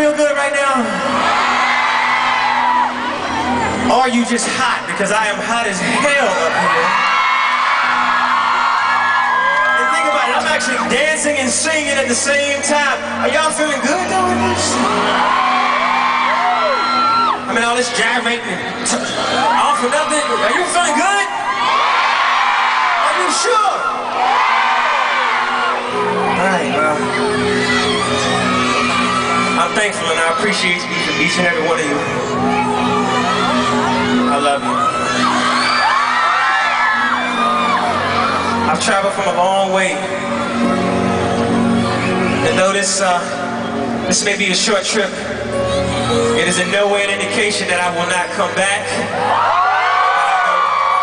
real good right now? Or are you just hot? Because I am hot as hell up here. And think about it, I'm actually dancing and singing at the same time. Are y'all feeling good though this? I mean, all this gyrating, all for nothing. Are you feeling good? Are you sure? Thankful and I appreciate each, and every one of you. I love you. I've traveled from a long way. And though this, uh, this may be a short trip, it is in no way an indication that I will not come back.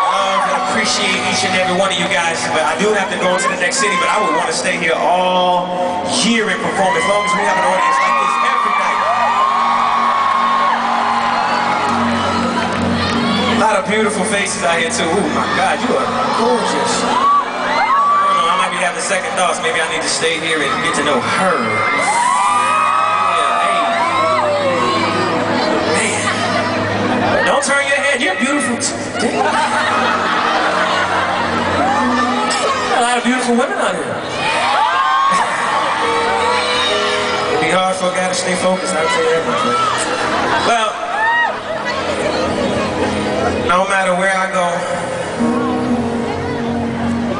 I love and appreciate each and every one of you guys, but I do have to go to the next city, but I would want to stay here all year and perform as long as we have an beautiful faces out here too. Oh my God, you are gorgeous. I know, I might be having second thoughts. Maybe I need to stay here and get to know her. Yeah, hey. Man. Don't turn your head, you're beautiful too. A lot of beautiful women out here. It'd be hard for a guy to stay focused, I'll tell you that much. Well, no matter where I go,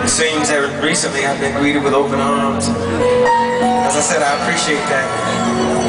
it seems that recently I've been greeted with open arms. As I said, I appreciate that.